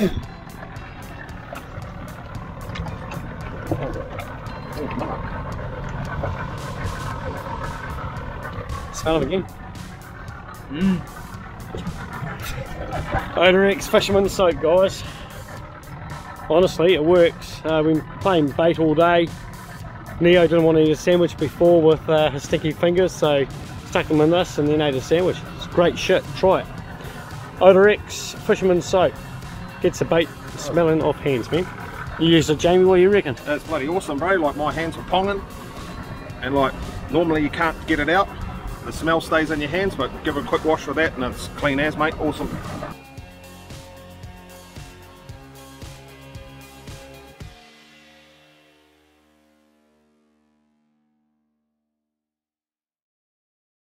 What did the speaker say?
Smell again. Odorex Fisherman Soap, guys. Honestly, it works. Uh, we've been playing bait all day. Neo didn't want to eat a sandwich before with uh, his sticky fingers, so stuck them in this and then ate a sandwich. It's great shit. Try it. Odorex Fisherman Soap. Gets the bait smelling off hands, man. You use it, Jamie. What do you reckon? That's bloody awesome, bro. Like my hands were ponging, and like normally you can't get it out. The smell stays in your hands, but give it a quick wash with that, and it's clean as, mate. Awesome.